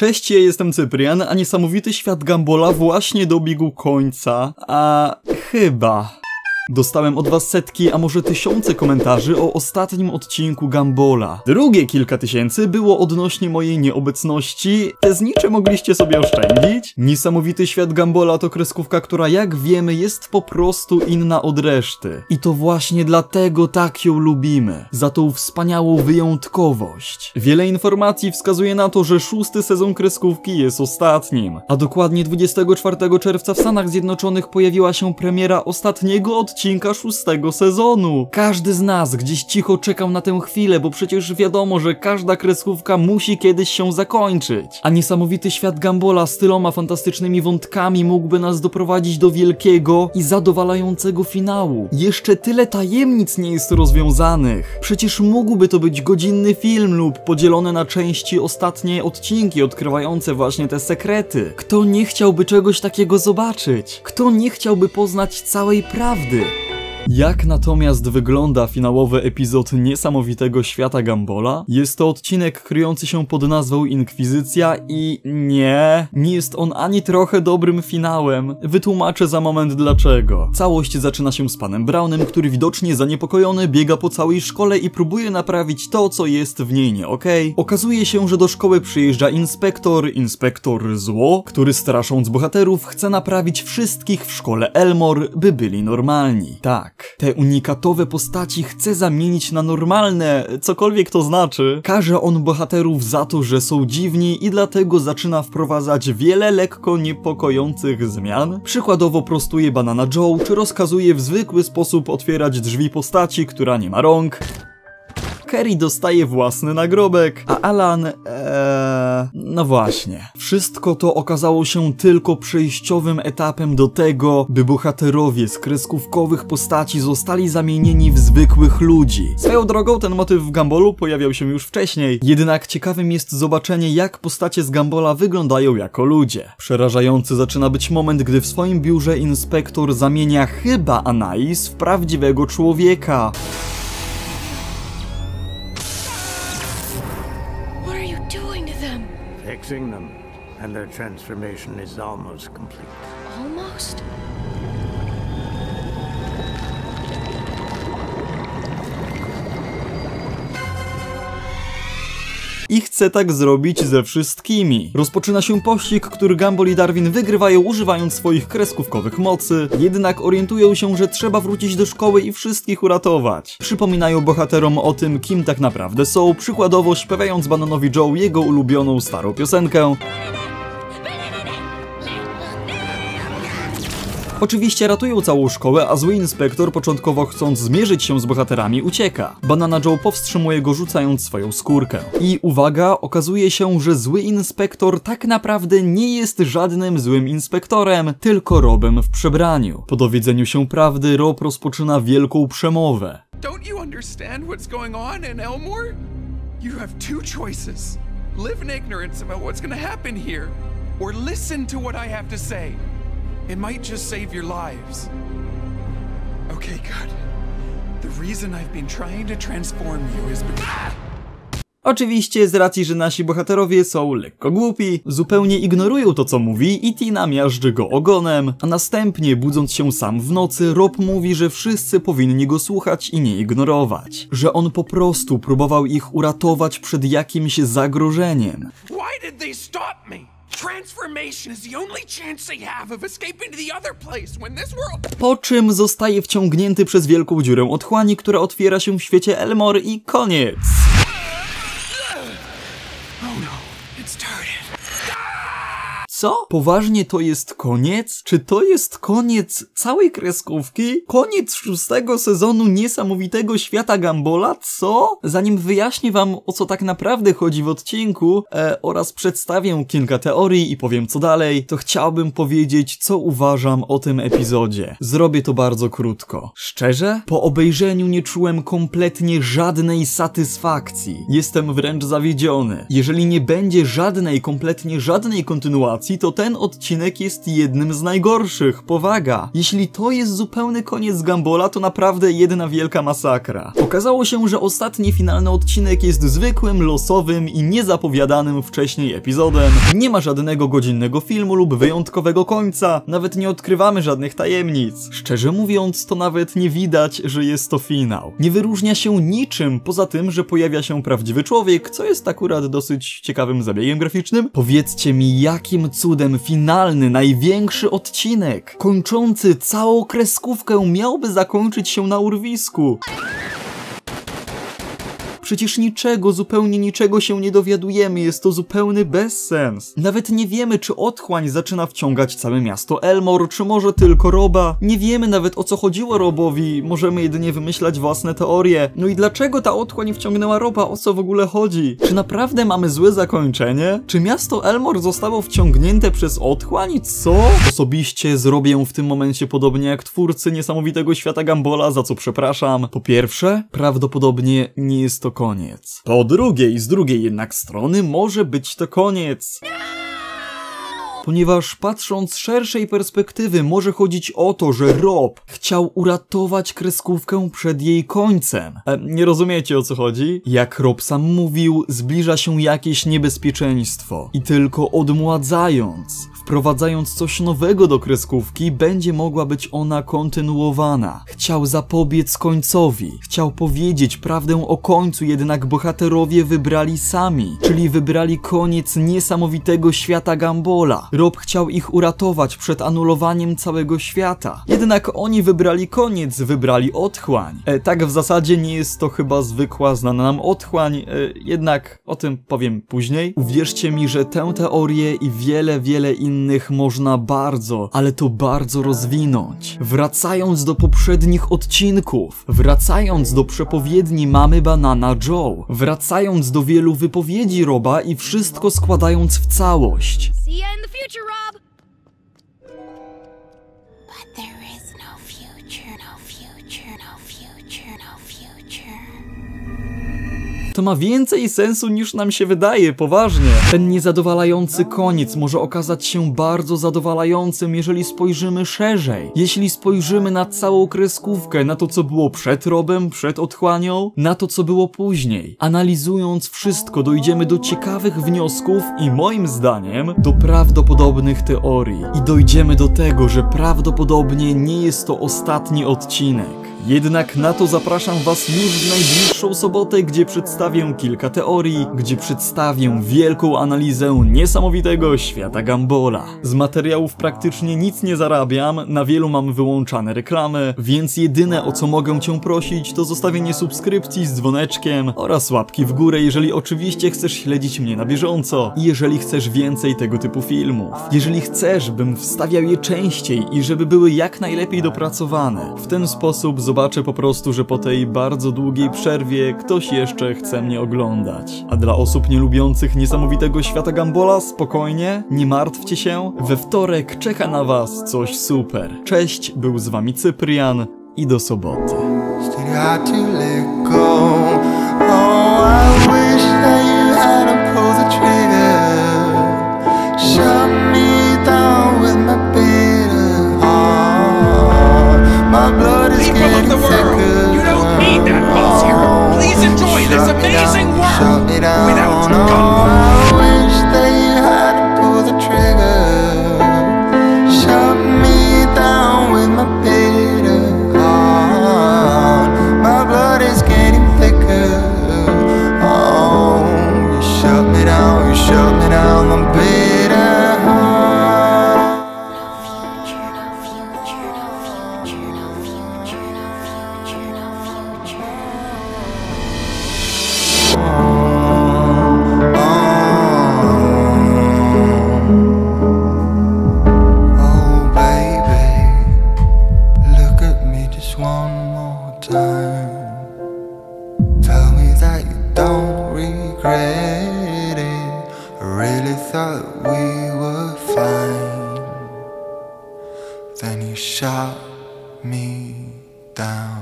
Cześć, ja jestem Cyprian, a niesamowity świat Gambola właśnie dobiegł końca. A chyba. Dostałem od was setki, a może tysiące komentarzy o ostatnim odcinku Gambola. Drugie kilka tysięcy było odnośnie mojej nieobecności. Te znicze mogliście sobie oszczędzić. Niesamowity świat Gambola to kreskówka, która jak wiemy jest po prostu inna od reszty. I to właśnie dlatego tak ją lubimy. Za tą wspaniałą wyjątkowość. Wiele informacji wskazuje na to, że szósty sezon kreskówki jest ostatnim. A dokładnie 24 czerwca w Stanach Zjednoczonych pojawiła się premiera ostatniego odcinka szóstego sezonu. Każdy z nas gdzieś cicho czekał na tę chwilę, bo przecież wiadomo, że każda kreskówka musi kiedyś się zakończyć. A niesamowity świat Gambola z tyloma fantastycznymi wątkami mógłby nas doprowadzić do wielkiego i zadowalającego finału. Jeszcze tyle tajemnic nie jest rozwiązanych. Przecież mógłby to być godzinny film lub podzielony na części ostatnie odcinki odkrywające właśnie te sekrety. Kto nie chciałby czegoś takiego zobaczyć? Kto nie chciałby poznać całej prawdy? Jak natomiast wygląda finałowy epizod niesamowitego świata Gambola? Jest to odcinek kryjący się pod nazwą Inkwizycja i nie, nie jest on ani trochę dobrym finałem. Wytłumaczę za moment dlaczego. Całość zaczyna się z panem Brownem, który widocznie zaniepokojony biega po całej szkole i próbuje naprawić to, co jest w niej nie okej. Okay. Okazuje się, że do szkoły przyjeżdża inspektor, inspektor zło, który strasząc bohaterów chce naprawić wszystkich w szkole Elmore, by byli normalni. Tak. Te unikatowe postaci chce zamienić na normalne, cokolwiek to znaczy. Karze on bohaterów za to, że są dziwni i dlatego zaczyna wprowadzać wiele lekko niepokojących zmian. Przykładowo prostuje Banana Joe, czy rozkazuje w zwykły sposób otwierać drzwi postaci, która nie ma rąk. Kerry dostaje własny nagrobek, a Alan... Eee, no właśnie. Wszystko to okazało się tylko przejściowym etapem do tego, by bohaterowie z kreskówkowych postaci zostali zamienieni w zwykłych ludzi. Swoją drogą ten motyw w Gambolu pojawiał się już wcześniej, jednak ciekawym jest zobaczenie jak postacie z Gambola wyglądają jako ludzie. Przerażający zaczyna być moment, gdy w swoim biurze inspektor zamienia chyba Anais w prawdziwego człowieka. Fixing them, and their transformation is almost complete. Almost? I chce tak zrobić ze wszystkimi. Rozpoczyna się pościg, który Gumball i Darwin wygrywają używając swoich kreskówkowych mocy, jednak orientują się, że trzeba wrócić do szkoły i wszystkich uratować. Przypominają bohaterom o tym, kim tak naprawdę są, przykładowo śpiewając Bananowi Joe jego ulubioną starą piosenkę. Oczywiście ratują całą szkołę, a zły inspektor początkowo chcąc zmierzyć się z bohaterami ucieka. Banana Joe powstrzymuje go rzucając swoją skórkę. I uwaga, okazuje się, że zły inspektor tak naprawdę nie jest żadnym złym inspektorem, tylko Robem w przebraniu. Po dowiedzeniu się prawdy, Rob rozpoczyna wielką przemowę. Don't you understand what's going on in Elmore? You have two choices live in ignorance about what's gonna happen here, or listen to what I have to say. It might just save your lives. Okay, good. The reason I've been trying to transform you is because. Oczywiście z racji, że nasi bohaterowie są lekko głupi, zupełnie ignorują to co mówi i Tina miażdży go ogonem, a następnie budząc się sam w nocy, Rob mówi, że wszyscy powinni go słuchać i nie ignorować. Że on po prostu próbował ich uratować przed jakimś zagrożeniem. Why did they stop me? Transformation is the only chance they have of escaping to the other place when this world. Po czym zostaje wciągnięty przez wielką dziurę otchłani, która otwiera się w świecie Elmore i koniec. Oh no, it started. Co? Poważnie to jest koniec? Czy to jest koniec całej kreskówki? Koniec szóstego sezonu niesamowitego świata Gambola? Co? Zanim wyjaśnię wam o co tak naprawdę chodzi w odcinku e, oraz przedstawię kilka teorii i powiem co dalej, to chciałbym powiedzieć co uważam o tym epizodzie. Zrobię to bardzo krótko. Szczerze? Po obejrzeniu nie czułem kompletnie żadnej satysfakcji. Jestem wręcz zawiedziony. Jeżeli nie będzie żadnej, kompletnie żadnej kontynuacji, subskrypcji, to ten odcinek jest jednym z najgorszych. Powaga. Jeśli to jest zupełny koniec Gambola, to naprawdę jedna wielka masakra. Okazało się, że ostatni finalny odcinek jest zwykłym, losowym i niezapowiadanym wcześniej epizodem. Nie ma żadnego godzinnego filmu lub wyjątkowego końca, nawet nie odkrywamy żadnych tajemnic. Szczerze mówiąc, to nawet nie widać, że jest to finał. Nie wyróżnia się niczym, poza tym, że pojawia się prawdziwy człowiek, co jest akurat dosyć ciekawym zabiegiem graficznym. Powiedzcie mi, jakim cudem finalny, największy odcinek, kończący całą kreskówkę, miałby zakończyć się na urwisku. Przecież niczego, zupełnie niczego się nie dowiadujemy, jest to zupełny bezsens. Nawet nie wiemy, czy otchłań zaczyna wciągać całe miasto Elmore, czy może tylko Roba. Nie wiemy nawet o co chodziło Robowi, możemy jedynie wymyślać własne teorie. No i dlaczego ta otchłań wciągnęła Roba, o co w ogóle chodzi? Czy naprawdę mamy złe zakończenie? Czy miasto Elmore zostało wciągnięte przez otchłań? Co? Osobiście zrobię w tym momencie podobnie jak twórcy niesamowitego świata Gambola, za co przepraszam. Po pierwsze, prawdopodobnie nie jest to koniec. Po drugiej, z drugiej jednak strony może być to koniec. Ponieważ patrząc z szerszej perspektywy może chodzić o to, że Rob chciał uratować kreskówkę przed jej końcem. E, nie rozumiecie o co chodzi? Jak Rob sam mówił, zbliża się jakieś niebezpieczeństwo i tylko odmładzając, wprowadzając coś nowego do kreskówki, będzie mogła być ona kontynuowana. Chciał zapobiec końcowi, chciał powiedzieć prawdę o końcu, jednak bohaterowie wybrali sami, czyli wybrali koniec niesamowitego świata Gambola. Rob chciał ich uratować przed anulowaniem całego świata. Jednak oni wybrali koniec, wybrali otchłań. E, tak w zasadzie nie jest to chyba zwykła znana nam otchłań, e, jednak o tym powiem później. Uwierzcie mi, że tę teorię i wiele, wiele innych można bardzo, ale to bardzo rozwinąć. Wracając do poprzednich odcinków, wracając do przepowiedni mamy Banana Joe, wracając do wielu wypowiedzi Roba i wszystko składając w całość. See ya in the future, Rob. To ma więcej sensu niż nam się wydaje, poważnie. Ten niezadowalający koniec może okazać się bardzo zadowalającym, jeżeli spojrzymy szerzej. Jeśli spojrzymy na całą kreskówkę, na to co było przed Robem, przed otchłanią, na to co było później. Analizując wszystko, dojdziemy do ciekawych wniosków i moim zdaniem do prawdopodobnych teorii. I dojdziemy do tego, że prawdopodobnie nie jest to ostatni odcinek. Jednak na to zapraszam Was już w najbliższą sobotę, gdzie przedstawię kilka teorii, gdzie przedstawię wielką analizę niesamowitego świata Gambola. Z materiałów praktycznie nic nie zarabiam, na wielu mam wyłączane reklamy, więc jedyne o co mogę Cię prosić to zostawienie subskrypcji z dzwoneczkiem oraz łapki w górę, jeżeli oczywiście chcesz śledzić mnie na bieżąco i jeżeli chcesz więcej tego typu filmów. Jeżeli chcesz, bym wstawiał je częściej i żeby były jak najlepiej dopracowane. W ten sposób zobaczę po prostu, że po tej bardzo długiej przerwie ktoś jeszcze chce mnie oglądać. A dla osób nielubiących niesamowitego świata Gambola, spokojnie, nie martwcie się, we wtorek czeka na was coś super. Cześć, był z wami Cyprian i do soboty. one more time. Tell me that you don't regret it. I really thought we were fine. Then you shot me down.